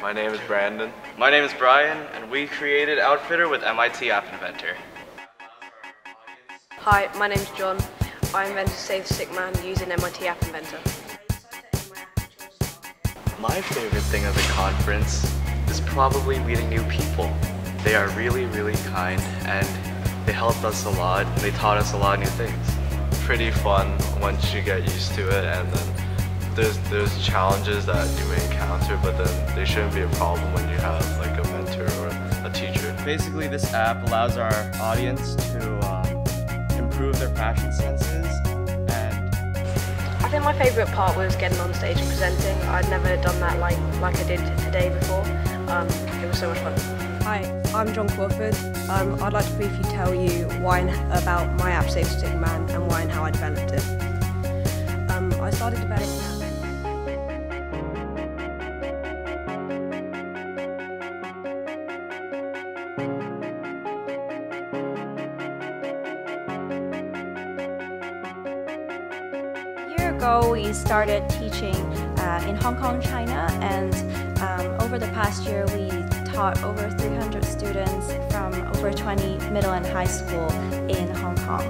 My name is Brandon. My name is Brian, and we created Outfitter with MIT App Inventor. Hi, my name's John. I invented Save the Stick Man using MIT App Inventor. My favorite thing of the conference is probably meeting new people. They are really, really kind, and they helped us a lot. And they taught us a lot of new things. Pretty fun once you get used to it, and then there's there's challenges that you may encounter, but then they shouldn't be a problem when you have like a mentor or a teacher. Basically, this app allows our audience to um, improve their fashion senses and I think my favourite part was getting on stage and presenting. I'd never done that like like I did today before. Um, it was so much fun. Hi, I'm John Crawford. Um, I'd like to briefly tell you why and about my app Save Stick Man and why and how I developed it. Um, I started developing ago, we started teaching uh, in Hong Kong, China, and um, over the past year, we taught over 300 students from over 20 middle and high school in Hong Kong.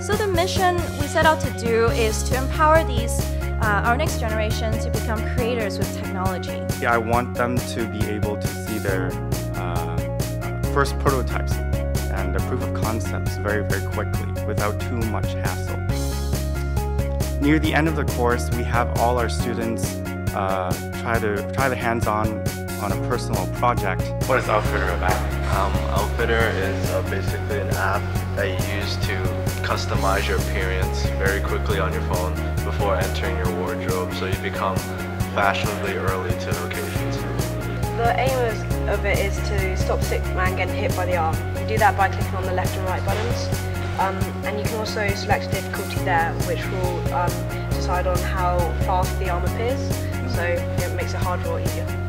So the mission we set out to do is to empower these uh, our next generation to become creators with technology. I want them to be able to see their uh, first prototypes and the proof of concepts very, very quickly without too much hassle. Near the end of the course, we have all our students uh, try to try the hands-on on a personal project. what is Outfitter about? Um, Outfitter is uh, basically an app that you use to customize your appearance very quickly on your phone before entering your wardrobe, so you become fashionably early to occasions. The aim of, of it is to stop Stick Man getting hit by the arm. You do that by clicking on the left and right buttons. Um, and you can also select a difficulty there, which will um, decide on how fast the arm appears. So it makes it harder or easier.